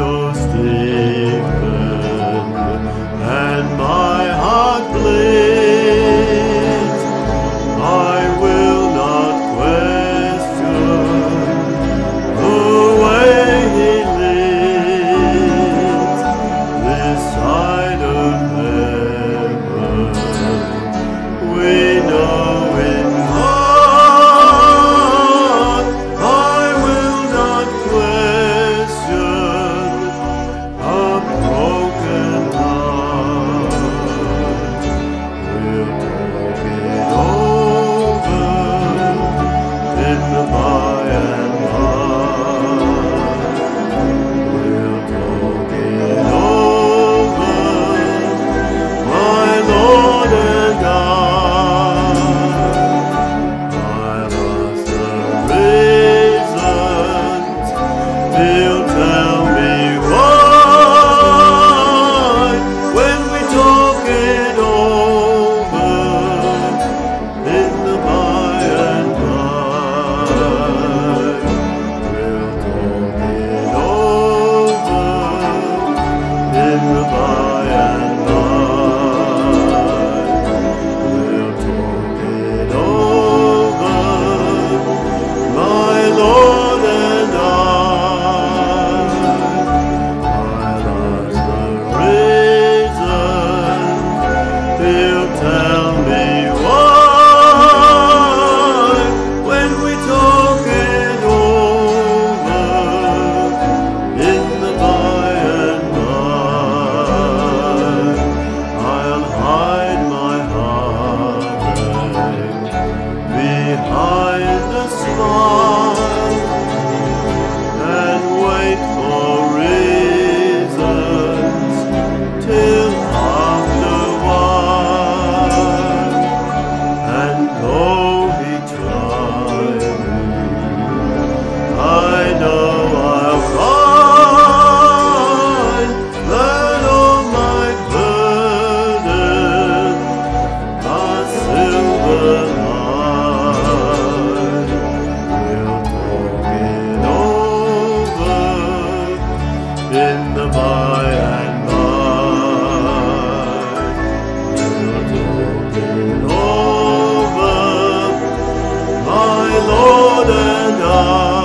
shadows. and I.